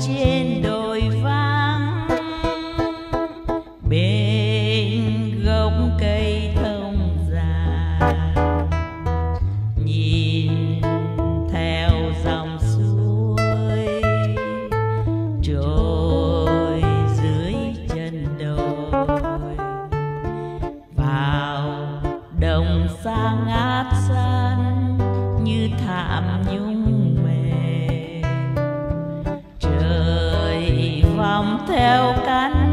trên đồi vắng. Bên gốc cây thông già nhìn theo dòng suối trôi dưới chân đồi. Vào đồng xa ngát san như thảm nhung theo cánh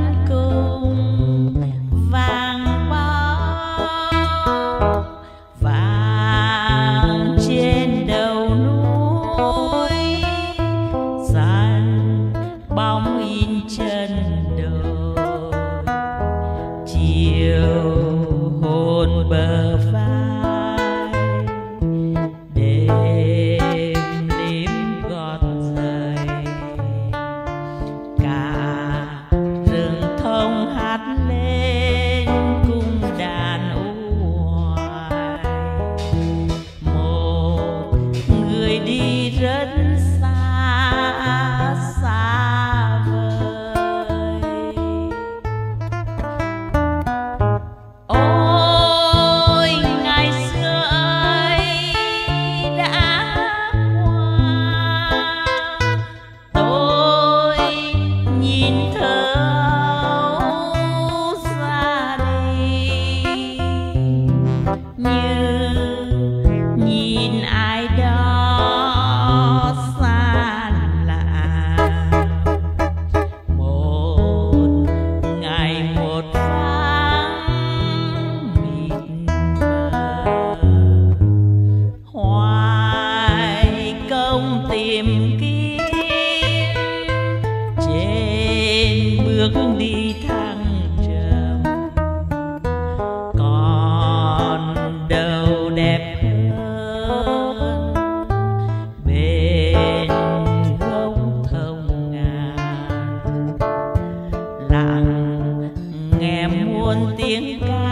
bước đi thăng trầm. Còn đâu đẹp hơn bên gốc thông ngàn. Lặng nghe muôn tiếng ca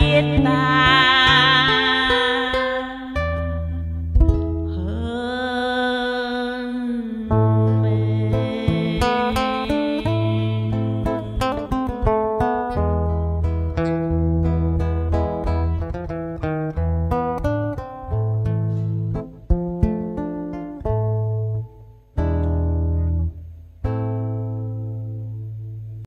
biết ta